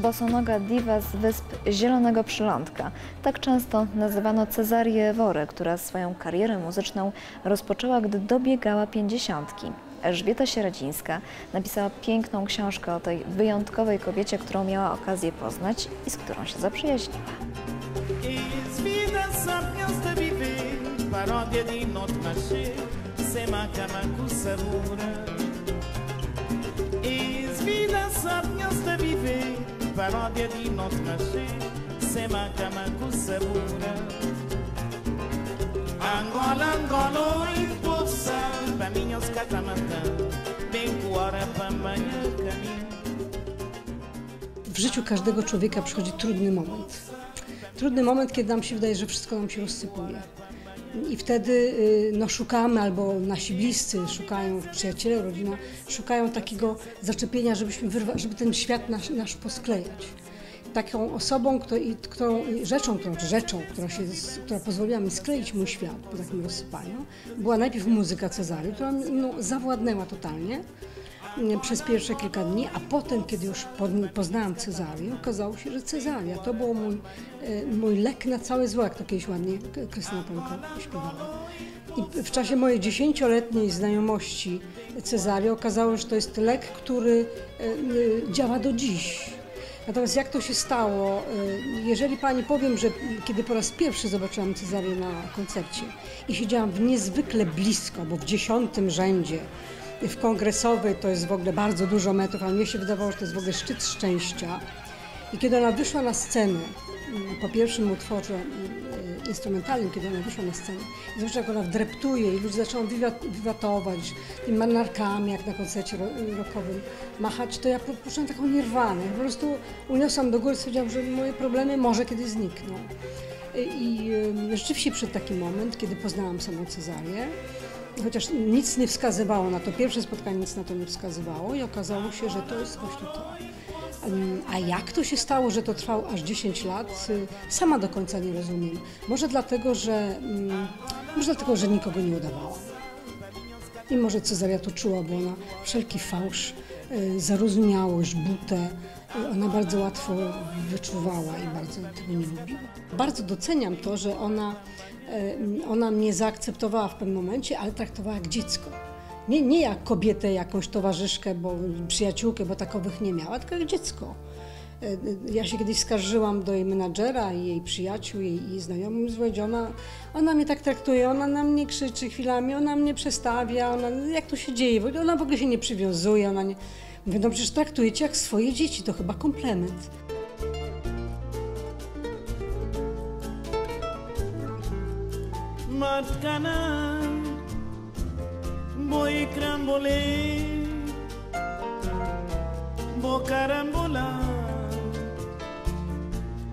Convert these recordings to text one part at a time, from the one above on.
bosonoga diwa z wysp Zielonego Przylądka. Tak często nazywano Cezarię Worę, która swoją karierę muzyczną rozpoczęła, gdy dobiegała pięćdziesiątki. Elżbieta Sieраdzińska napisała piękną książkę o tej wyjątkowej kobiecie, którą miała okazję poznać i z którą się zaprzyjaźniła. Eis vida sapiens de viver, paródia de not nascer, sema cama sabura. Eis vida sapiens de viver, paródia de not nascer, sema cama sabura. Angola, Angola, e poça, paninhos catamatã, bem cuora, pambanha, caminho. W życiu każdego człowieka przychodzi trudny moment. Trudny moment, kiedy nam się wydaje, że wszystko nam się rozsypuje. I wtedy y, no, szukamy, albo nasi bliscy szukają, przyjaciele, rodzina, szukają takiego zaczepienia, żebyśmy wyrwa, żeby ten świat nasz, nasz posklejać. Taką osobą, kto, i, którą, rzeczą, którą, rzeczą, która, się, która pozwoliła mi skleić mój świat po takim rozsypaniu, była najpierw muzyka Cezary, która mną zawładnęła totalnie przez pierwsze kilka dni, a potem, kiedy już poznałam Cezarię, okazało się, że Cezaria to był mój, e, mój lek na całe zło, jak to kiedyś ładnie Krystyna Pęko śpiewała. I w czasie mojej dziesięcioletniej znajomości Cezarii okazało się, że to jest lek, który e, działa do dziś. Natomiast jak to się stało? E, jeżeli pani powiem, że kiedy po raz pierwszy zobaczyłam Cezarię na koncercie i siedziałam w niezwykle blisko, bo w dziesiątym rzędzie w kongresowej to jest w ogóle bardzo dużo metrów, ale mnie się wydawało, że to jest w ogóle szczyt szczęścia. I kiedy ona wyszła na scenę, mm, po pierwszym utworze mm, instrumentalnym, kiedy ona wyszła na scenę, i zobaczyła, jak ona wdreptuje i ludzie zaczęli wiwatować tymi manarkami, jak na koncercie rockowym, machać, to ja poczułam taką nirwanę. Po prostu uniosłam do góry i stwierdziłam, że moje problemy może kiedyś znikną. I rzeczywiście przed taki moment, kiedy poznałam samą Cezarię, chociaż nic nie wskazywało na to, pierwsze spotkanie nic na to nie wskazywało i okazało się, że to jest właśnie to. A jak to się stało, że to trwało aż 10 lat? Y, sama do końca nie rozumiem. Może dlatego, że, mm, może dlatego, że nikogo nie udawała. I może Cezaria to czuła, bo ona wszelki fałsz, y, zarozumiałość, butę, y, ona bardzo łatwo wyczuwała i bardzo tego nie lubiła. Bardzo doceniam to, że ona ona mnie zaakceptowała w pewnym momencie, ale traktowała jak dziecko. Nie, nie jak kobietę, jakąś towarzyszkę, bo przyjaciółkę, bo takowych nie miała, tylko jak dziecko. E, e, ja się kiedyś skarżyłam do jej menadżera i jej przyjaciół, jej, jej znajomych, ona, ona mnie tak traktuje, ona na mnie krzyczy chwilami, ona mnie przestawia, ona, jak to się dzieje, ona w ogóle się nie przywiązuje, ona nie... Mówię, no przecież traktujecie jak swoje dzieci, to chyba komplement. Matkana Boy crambole Bo carambola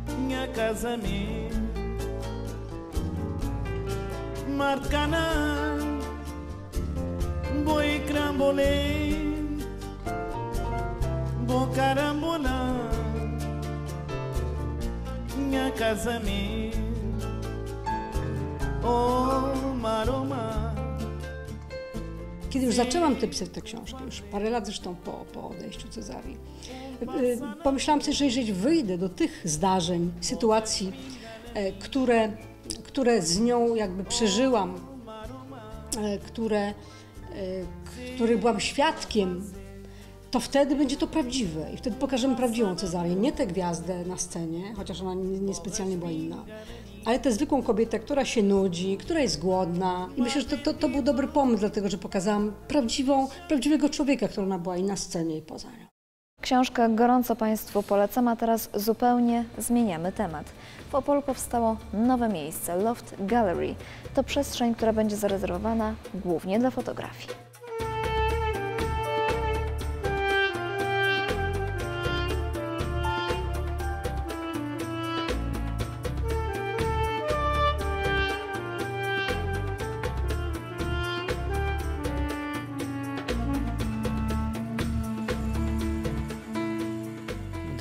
Minha casa me Matkana Boy crambole Bo carambola Minha casa me Kiedy już zaczęłam tę pisać tę książkę, już parę lat zresztą po, po odejściu Cezarii, y, pomyślałam sobie, że jeżeli wyjdę do tych zdarzeń, sytuacji, e, które, które z nią jakby przeżyłam, e, które, e, których byłam świadkiem, to wtedy będzie to prawdziwe. I wtedy pokażemy prawdziwą Cezarię, nie tę gwiazdę na scenie, chociaż ona niespecjalnie nie była inna, ale tę zwykłą kobietę, która się nudzi, która jest głodna. I myślę, że to, to, to był dobry pomysł, dlatego że pokazałam prawdziwą, prawdziwego człowieka, która ona była i na scenie, i poza nią. Książkę gorąco Państwu polecam, a teraz zupełnie zmieniamy temat. W Opolu powstało nowe miejsce, Loft Gallery. To przestrzeń, która będzie zarezerwowana głównie dla fotografii.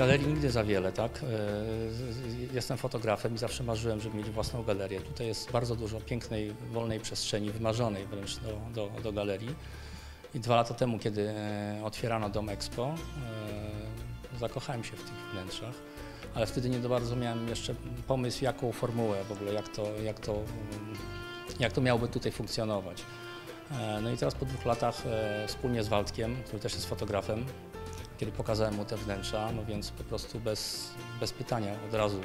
Galerii nigdy za wiele, tak? E, jestem fotografem i zawsze marzyłem, żeby mieć własną galerię. Tutaj jest bardzo dużo pięknej, wolnej przestrzeni, wymarzonej wręcz do, do, do galerii. I dwa lata temu, kiedy e, otwierano Dom Expo, e, zakochałem się w tych wnętrzach, ale wtedy nie do bardzo miałem jeszcze pomysł, jaką formułę w ogóle, jak to, jak to, mm, jak to miałoby tutaj funkcjonować. No i teraz po dwóch latach wspólnie z Waldkiem, który też jest fotografem, kiedy pokazałem mu te wnętrza, no więc po prostu bez, bez pytania od razu,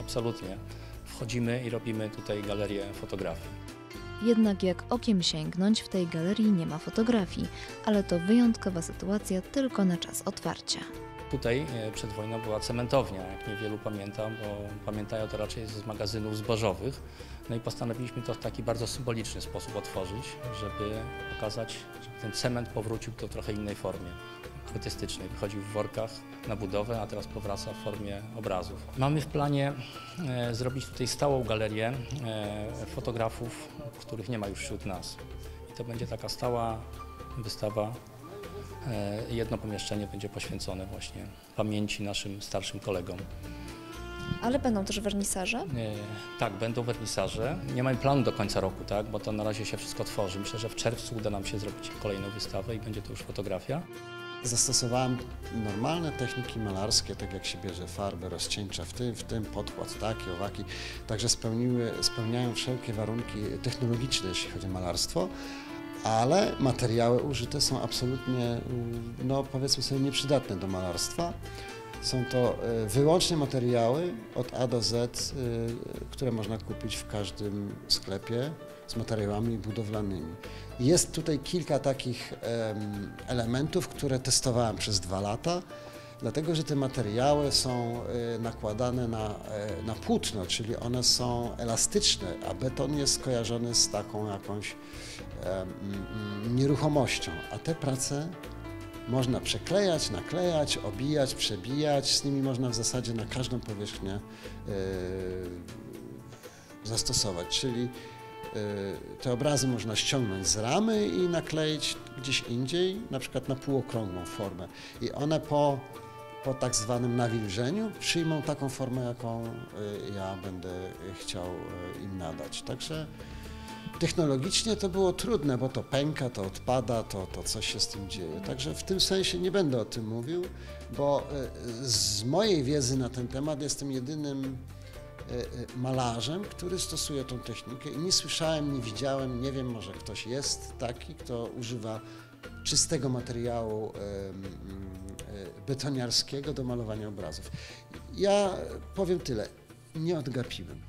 absolutnie, wchodzimy i robimy tutaj galerię fotografii. Jednak jak okiem sięgnąć, w tej galerii nie ma fotografii, ale to wyjątkowa sytuacja tylko na czas otwarcia. Tutaj e, przed wojną była cementownia, jak niewielu pamięta, bo pamiętają to raczej z magazynów zbożowych. No i postanowiliśmy to w taki bardzo symboliczny sposób otworzyć, żeby pokazać, że ten cement powrócił do trochę innej formie artystycznej. Wychodził w workach na budowę, a teraz powraca w formie obrazów. Mamy w planie e, zrobić tutaj stałą galerię e, fotografów, których nie ma już wśród nas. I to będzie taka stała wystawa E, Jedno pomieszczenie będzie poświęcone właśnie pamięci naszym starszym kolegom. Ale będą też wernisaże? Tak, będą wernisaże. Nie mamy planu do końca roku, tak, bo to na razie się wszystko tworzy. Myślę, że w czerwcu uda nam się zrobić kolejną wystawę i będzie to już fotografia. Zastosowałem normalne techniki malarskie, tak jak się bierze farbę, rozcieńcza w tym, w tym, podkład taki, owaki. Także spełniły, spełniają wszelkie warunki technologiczne, jeśli chodzi o malarstwo, ale materiały użyte są absolutnie, no powiedzmy sobie, nieprzydatne do malarstwa. Są to y, wyłącznie materiały od A do Z, y, które można kupić w każdym sklepie z materiałami budowlanymi. Jest tutaj kilka takich em, elementów, które testowałem przez dwa lata, dlatego że te materiały są e, nakładane na, e, na płótno, czyli one są elastyczne, a beton jest skojarzony z taką jakąś nieruchomością, a te prace można przeklejać, naklejać, obijać, przebijać, z nimi można w zasadzie na każdą powierzchnię e, zastosować, czyli te obrazy można ściągnąć z ramy i nakleić gdzieś indziej, na przykład na półokrągłą formę. I one po, po tak zwanym nawilżeniu przyjmą taką formę, jaką y, ja będę chciał y, im nadać. Także technologicznie to było trudne, bo to pęka, to odpada, to, to coś się z tym dzieje. Także w tym sensie nie będę o tym mówił, bo y, z mojej wiedzy na ten temat jestem jedynym malarzem, który stosuje tą technikę i nie słyszałem, nie widziałem, nie wiem, może ktoś jest taki, kto używa czystego materiału e, betoniarskiego do malowania obrazów. Ja powiem tyle, nie odgapiłem.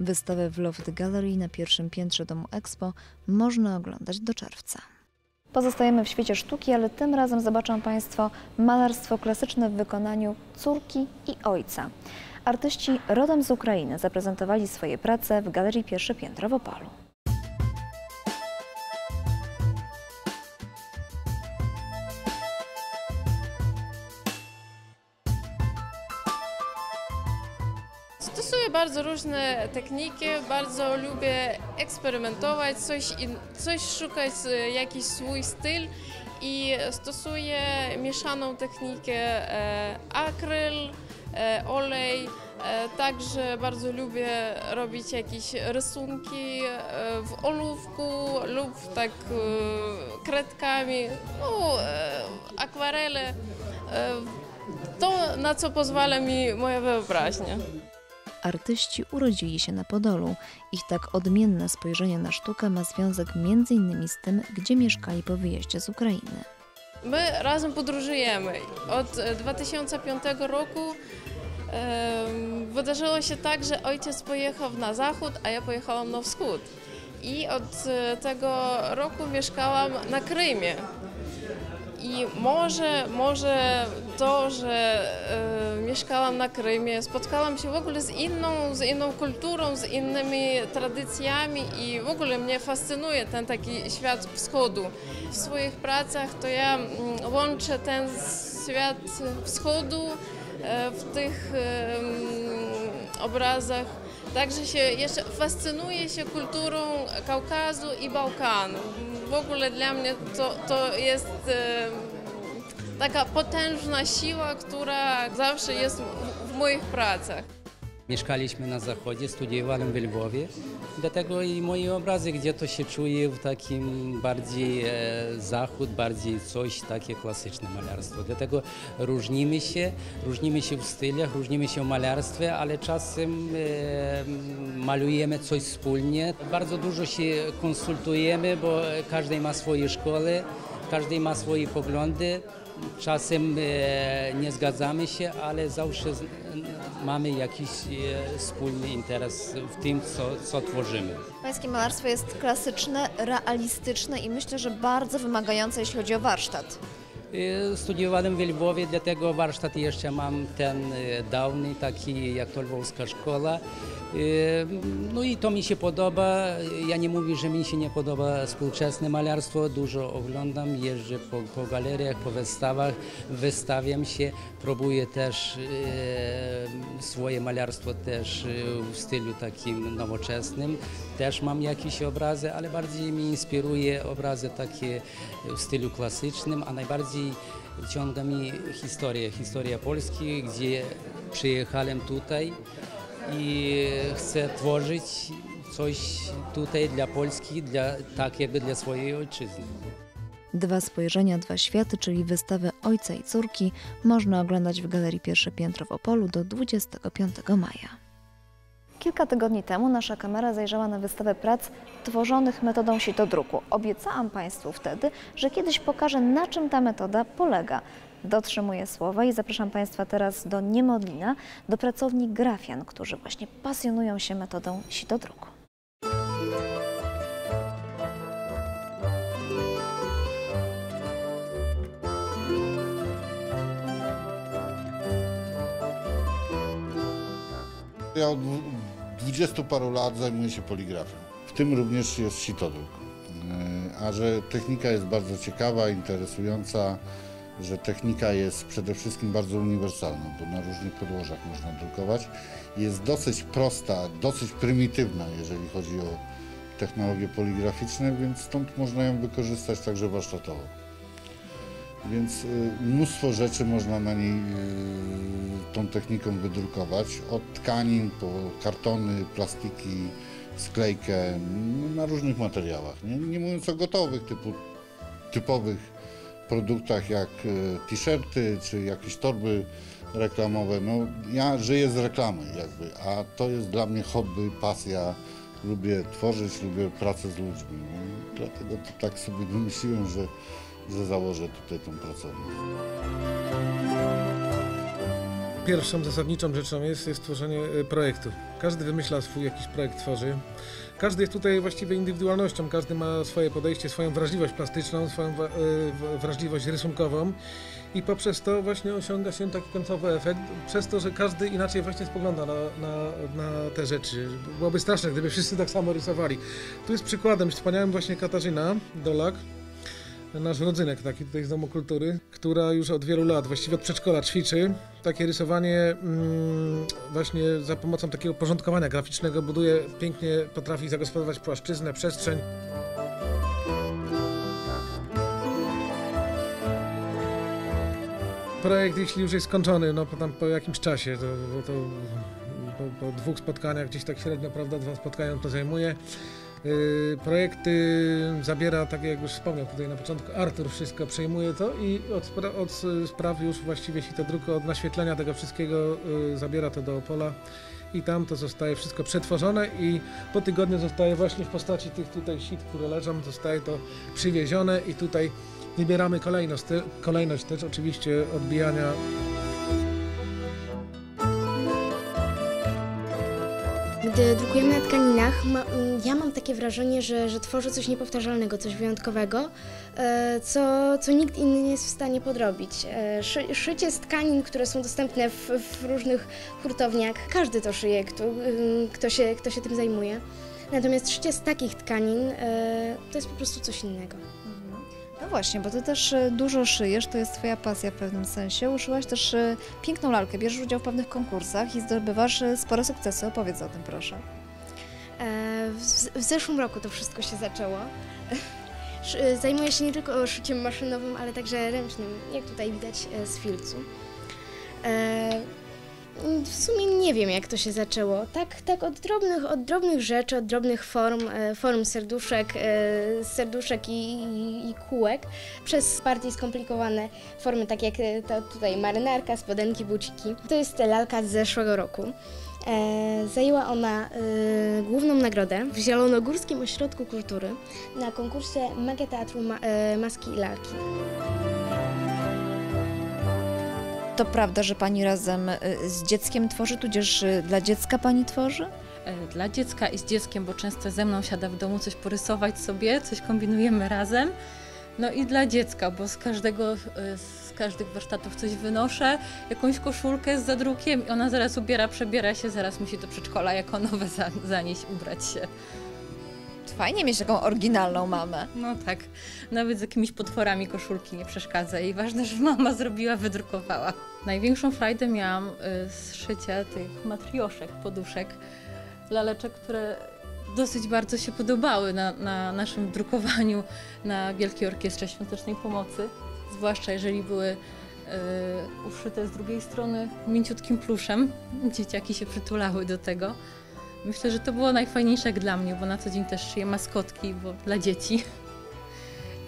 Wystawę w Loft Gallery na pierwszym piętrze Domu Expo można oglądać do czerwca. Pozostajemy w świecie sztuki, ale tym razem zobaczą Państwo malarstwo klasyczne w wykonaniu córki i ojca. Artyści rodem z Ukrainy zaprezentowali swoje prace w Galerii Pierwsze Piętro w Opalu. Stosuję bardzo różne techniki, bardzo lubię eksperymentować, coś, coś szukać, e, jakiś swój styl i stosuję mieszaną technikę e, akryl, olej. E, także bardzo lubię robić jakieś rysunki e, w olówku lub tak e, kredkami, no, e, akwarele. E, to, na co pozwala mi moja wyobraźnia. Artyści urodzili się na Podolu. Ich tak odmienne spojrzenie na sztukę ma związek m.in. z tym, gdzie mieszkali po wyjeździe z Ukrainy. My razem podróżujemy. Od e, 2005 roku em, wydarzyło się tak, że ojciec pojechał na zachód, a ja pojechałam na wschód. I od e, tego roku mieszkałam na Krymie. I może, może to, że e, mieszkałam na Krymie, spotkałam się w ogóle z inną, z inną kulturą, z innymi tradycjami i w ogóle mnie fascynuje ten taki świat wschodu. W swoich pracach to ja mm, łączę ten świat wschodu w tych obrazach. Także się jeszcze fascynuję się kulturą Kaukazu i Bałkanu. W ogóle dla mnie to, to jest taka potężna siła, która zawsze jest w moich pracach. Mieszkaliśmy na zachodzie, studiowałem w Lwowie, dlatego i moje obrazy gdzie to się czuje w takim bardziej e, zachód, bardziej coś takie klasyczne malarstwo. Dlatego różnimy się, różnimy się w stylach, różnimy się w malarstwie, ale czasem e, malujemy coś wspólnie. Bardzo dużo się konsultujemy, bo każdy ma swoje szkoły, każdy ma swoje poglądy. Czasem e, nie zgadzamy się, ale zawsze mamy jakiś e, wspólny interes w tym, co, co tworzymy. Pańskie malarstwo jest klasyczne, realistyczne i myślę, że bardzo wymagające, jeśli chodzi o warsztat. E, Studiowałem w Lwowie, dlatego warsztat jeszcze mam ten e, dawny, taki jak to lwowska szkoła. E, No i to mi się podoba. Ja nie mówię, że mi się nie podoba współczesne malarstwo. Dużo oglądam, jeżdżę po, po galeriach, po wystawach, wystawiam się, próbuję też swoje malarstwo też w stylu takim nowoczesnym. Też mam jakieś obrazy, ale bardziej mi inspiruje obrazy takie w stylu klasycznym, a najbardziej ciąga mi historię, historia Polski, gdzie przyjechałem tutaj i chcę tworzyć coś tutaj dla Polski, dla, tak jakby dla swojej ojczyzny. Dwa spojrzenia, dwa światy, czyli wystawę Ojca i Córki można oglądać w Galerii Pierwsze Piętro w Opolu do 25 maja. Kilka tygodni temu nasza kamera zajrzała na wystawę prac tworzonych metodą sitodruku. Obiecałam Państwu wtedy, że kiedyś pokażę, na czym ta metoda polega. Dotrzymuję słowa i zapraszam Państwa teraz do Niemodlina, do pracowni grafian, którzy właśnie pasjonują się metodą sitodruku. Ja od 20 paru lat zajmuję się poligrafią. W tym również jest sitodruk. Yy, A że technika jest bardzo ciekawa, interesująca, że technika jest przede wszystkim bardzo uniwersalna, bo na różnych podłożach można drukować. Jest dosyć prosta, dosyć prymitywna, jeżeli chodzi o technologie poligraficzne, więc stąd można ją wykorzystać także warsztatowo. Więc y, mnóstwo rzeczy można na niej y, tą techniką wydrukować. Od tkanin po kartony, plastiki, sklejkę, na różnych materiałach. Nie, nie mówiąc o gotowych, typu, typowych produktach jak y, t-shirty czy jakieś torby reklamowe. No, ja żyję z reklamy jakby, a to jest dla mnie hobby, pasja. Lubię tworzyć, lubię pracę z ludźmi. No, dlatego tak sobie wymyśliłem, że że założę tutaj tą pracownię. Pierwszą zasadniczą rzeczą jest, jest tworzenie e, projektu. Każdy wymyśla swój jakiś projekt, tworzy. Każdy jest tutaj właściwie indywidualnością, każdy ma swoje podejście, swoją wrażliwość plastyczną, swoją w- wrażliwość rysunkową i poprzez to właśnie osiąga się taki końcowy efekt, przez to, że każdy inaczej właśnie spogląda na, na, na te rzeczy. Byłoby straszne, gdyby wszyscy tak samo rysowali. Tu jest przykładem wspaniałym właśnie Katarzyna Dolak, nasz rodzynek taki tutaj z Domu Kultury, która już od wielu lat, właściwie od przedszkola ćwiczy. Takie rysowanie mm, właśnie za pomocą takiego porządkowania graficznego buduje, pięknie potrafi zagospodarować płaszczyznę, przestrzeń. Projekt, jeśli już jest skończony, no tam po jakimś czasie, to, to po, po dwóch spotkaniach, gdzieś tak średnio, prawda, dwa spotkania to zajmuje. Yy, Projekty zabiera, tak jak już wspomniał tutaj na początku, Artur wszystko przejmuje to i od, spra- od y, spraw już właściwie sitodruku, od naświetlenia tego wszystkiego y, zabiera to do Opola i tam to zostaje wszystko przetworzone i po tygodniu zostaje właśnie w postaci tych tutaj sit, które leżą, zostaje to przywiezione i tutaj wybieramy kolejność, kolejność też oczywiście odbijania Gdy drukujemy na tkaninach, ma, mm, ja mam takie wrażenie, że, że tworzę coś niepowtarzalnego, coś wyjątkowego, e, co, co nikt inny nie jest w stanie podrobić. E, szy, szycie z tkanin, które są dostępne w, w różnych hurtowniach, każdy to szyje, kto, ym, kto, się, kto się tym zajmuje. Natomiast szycie z takich tkanin e, to jest po prostu coś innego. No właśnie, bo ty też e, dużo szyjesz, to jest twoja pasja w pewnym sensie. Uszyłaś też e, piękną lalkę, bierzesz udział w pewnych konkursach i zdobywasz e, spore sukcesy. Opowiedz o tym proszę. W, zeszłym roku to wszystko się zaczęło. Zajmuję się nie tylko szyciem maszynowym, ale także ręcznym, jak tutaj widać z filcu. E, W sumie nie wiem, jak to się zaczęło. Tak, tak od drobnych, od drobnych rzeczy, od drobnych form, e, form serduszek, e, serduszek i, i, i kółek, przez bardziej skomplikowane formy, tak jak e, tutaj marynarka, spodenki, buciki. To jest lalka z zeszłego roku. Zajęła ona główną nagrodę w Zielonogórskim Ośrodku Kultury na konkursie Magia Teatru Ma, Maski i Lalki. To prawda, że pani razem y, z dzieckiem tworzy, tudzież y, dla dziecka pani tworzy? e, dla dziecka i z dzieckiem, bo często ze mną siada w domu coś porysować sobie, coś kombinujemy razem. No i dla dziecka, bo z każdego, e, z każdych warsztatów coś wynoszę, jakąś koszulkę z zadrukiem i ona zaraz ubiera, przebiera się, zaraz musi do przedszkola jako nowe za, zanieść, ubrać się. Fajnie mieć taką oryginalną mamę. No tak, nawet z jakimiś potworami koszulki nie przeszkadza i ważne, że mama zrobiła, wydrukowała. Największą frajdę miałam y, z szycia tych matrioszek, poduszek, laleczek, które dosyć bardzo się podobały na, na naszym drukowaniu na Wielkiej Orkiestrze Świątecznej Pomocy, zwłaszcza jeżeli były y, uszyte z drugiej strony mięciutkim pluszem. Dzieciaki się przytulały do tego. Myślę, że to było najfajniejsze jak dla mnie, bo na co dzień też szyję maskotki bo dla dzieci.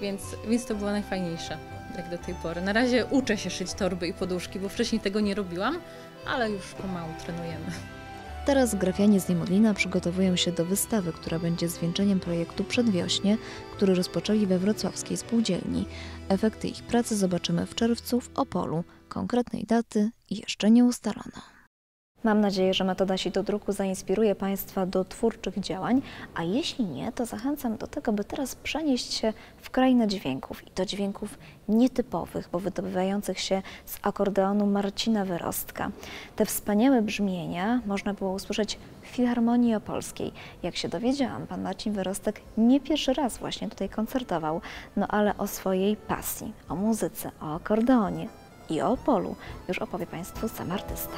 Więc, więc to było najfajniejsze, jak do tej pory. Na razie uczę się szyć torby i poduszki, bo wcześniej tego nie robiłam, ale już pomału trenujemy. Teraz grafianie z Niemodlina przygotowują się do wystawy, która będzie zwieńczeniem projektu Przedwiośnie, który rozpoczęli we wrocławskiej spółdzielni. Efekty ich pracy zobaczymy w czerwcu w Opolu. Konkretnej daty jeszcze nie ustalono. Mam nadzieję, że metoda druku zainspiruje Państwa do twórczych działań, a jeśli nie, to zachęcam do tego, by teraz przenieść się w krainę dźwięków i to dźwięków nietypowych, bo wydobywających się z akordeonu Marcina Wyrostka. Te wspaniałe brzmienia można było usłyszeć w Filharmonii Opolskiej. Jak się dowiedziałam, pan Marcin Wyrostek nie pierwszy raz właśnie tutaj koncertował, no ale o swojej pasji, o muzyce, o akordeonie i o Opolu już opowie Państwu sam artysta.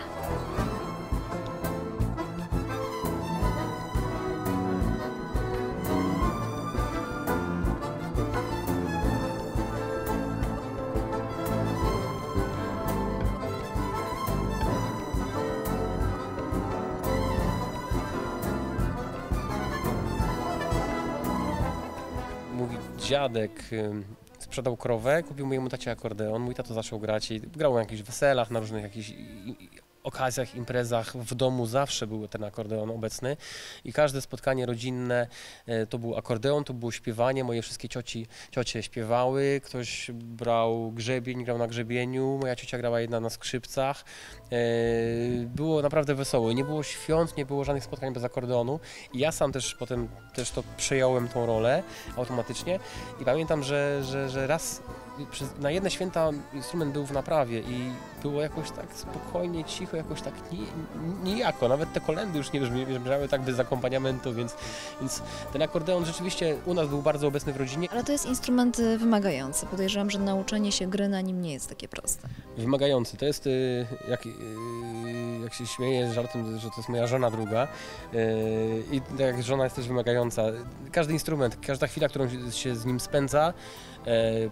Dziadek sprzedał krowę, kupił mojemu tacie akordeon, mój tato zaczął grać i grał na jakichś weselach, na różnych jakichś okazjach, imprezach, w domu zawsze był ten akordeon obecny. I każde spotkanie rodzinne e, to był akordeon, to było śpiewanie, moje wszystkie cioci, ciocie śpiewały, ktoś brał grzebień, grał na grzebieniu, moja ciocia grała jedna na skrzypcach. E, Było naprawdę wesoło, nie było świąt, nie było żadnych spotkań bez akordeonu. I ja sam też potem też to przejąłem tą rolę automatycznie. I pamiętam, że, że, że raz na jedne święta instrument był w naprawie i było jakoś tak spokojnie, cicho, jakoś tak ni, nijako. Nawet te kolendy już nie brzmi- nie brzmiały tak bez akompaniamentu, więc, więc ten akordeon rzeczywiście u nas był bardzo obecny w rodzinie. Ale to jest instrument y, wymagający. Podejrzewam, że nauczenie się gry na nim nie jest takie proste. Wymagający. To jest, y, jak, y, jak się śmieję żartem, że to jest moja żona druga i tak jak żona jest też wymagająca. Każdy instrument, każda chwila, którą się- z nim spędza,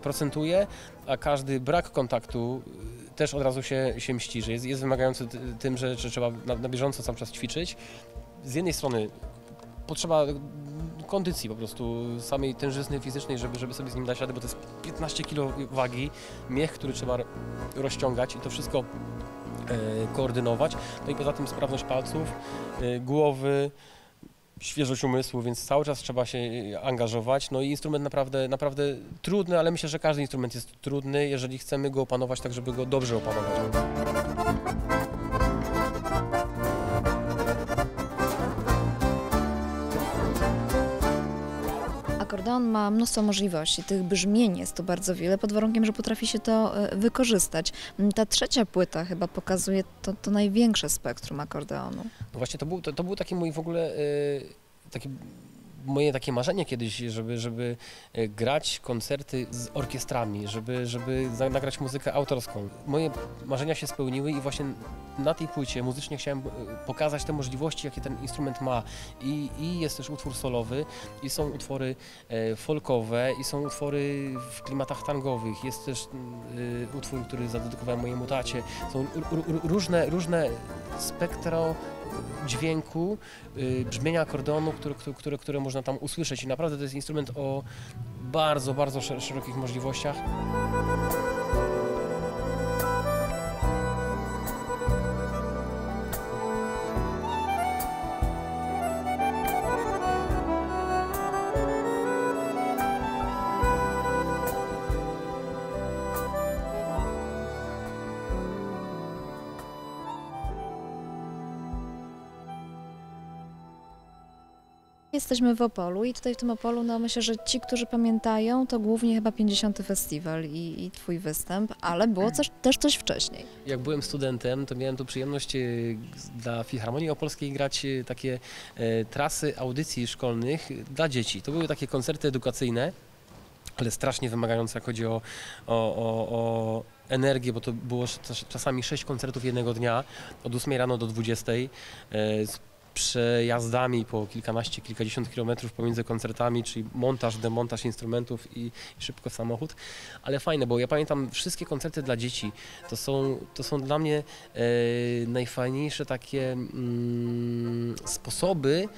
procentuje, a każdy brak kontaktu y, też od razu się, się mści, że jest, jest wymagający ty- tym, że, że trzeba na, na bieżąco cały czas ćwiczyć. Z jednej strony potrzeba kondycji po prostu, samej tężyzny fizycznej, żeby, żeby sobie z nim dać radę, bo to jest 15 kg wagi, miech, który trzeba ro- rozciągać i to wszystko e, koordynować. No i poza tym sprawność palców, e, głowy, świeżość umysłu, więc cały czas trzeba się angażować. No i instrument naprawdę, naprawdę trudny, ale myślę, że każdy instrument jest trudny, jeżeli chcemy go opanować tak, żeby go dobrze opanować. Ma mnóstwo możliwości, tych brzmień jest tu bardzo wiele, pod warunkiem, że potrafi się to e, wykorzystać. Ta trzecia płyta chyba pokazuje to, to największe spektrum akordeonu. No właśnie to był, to, to był taki mój w ogóle y, taki moje takie marzenie kiedyś, żeby, żeby y, grać koncerty z orkiestrami, żeby, żeby nagrać muzykę autorską. Moje marzenia się spełniły i właśnie na tej płycie muzycznie chciałem y, pokazać te możliwości, jakie ten instrument ma. I, i jest też utwór solowy, i są utwory e, folkowe, i są utwory w klimatach tangowych. Jest też y, utwór, który zadedykowałem mojemu tacie. Są różne, różne spektro dźwięku, brzmienia akordeonu, które, które- które, które można tam usłyszeć. I naprawdę to jest instrument o bardzo, bardzo szer- szerokich możliwościach. Jesteśmy w Opolu i tutaj w tym Opolu, no myślę, że ci, którzy pamiętają, to głównie chyba 50. festiwal i, i twój występ, ale było coś, też coś wcześniej. Jak byłem studentem, to miałem tu przyjemność e, dla Filharmonii Opolskiej grać e, takie e, trasy audycji szkolnych dla dzieci. To były takie koncerty edukacyjne, ale strasznie wymagające, jak chodzi o, o, o, o energię, bo to było czas- czasami sześć koncertów jednego dnia, od 8 rano do 20, e, z przejazdami po kilkanaście, kilkadziesiąt kilometrów pomiędzy koncertami, czyli montaż, demontaż instrumentów i, szybko samochód. Ale fajne, bo ja pamiętam wszystkie koncerty dla dzieci. To są, to są dla mnie e, najfajniejsze takie mm, sposoby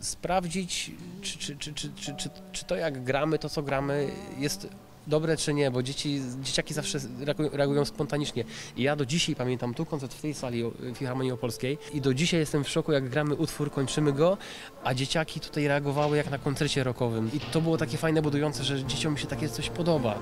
sprawdzić, czy, czy, czy, czy, czy, czy, czy to jak gramy, to co gramy jest dobre czy nie, bo dzieci, dzieciaki zawsze reagują, spontanicznie. I ja do dzisiaj pamiętam tu koncert w tej sali Filharmonii Opolskiej i do dzisiaj jestem w szoku, jak gramy utwór, kończymy go, a dzieciaki tutaj reagowały jak na koncercie rockowym. I to było takie fajne, budujące, że dzieciom się takie coś podoba.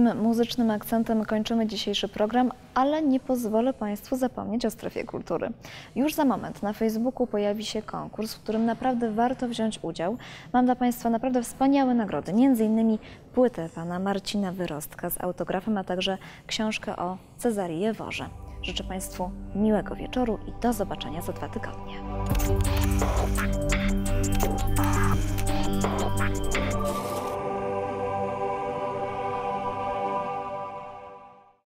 Tym muzycznym akcentem kończymy dzisiejszy program, ale nie pozwolę Państwu zapomnieć o strefie kultury. Już za moment na Facebooku pojawi się konkurs, w którym naprawdę warto wziąć udział. Mam dla Państwa naprawdę wspaniałe nagrody, m.in. płytę pana Marcina Wyrostka z autografem, a także książkę o Cezarii Jeworze. Życzę Państwu miłego wieczoru i do zobaczenia za dwa tygodnie.